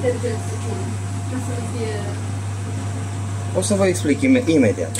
detergent să pun? Ca să nu fie... O să vă explic imediat.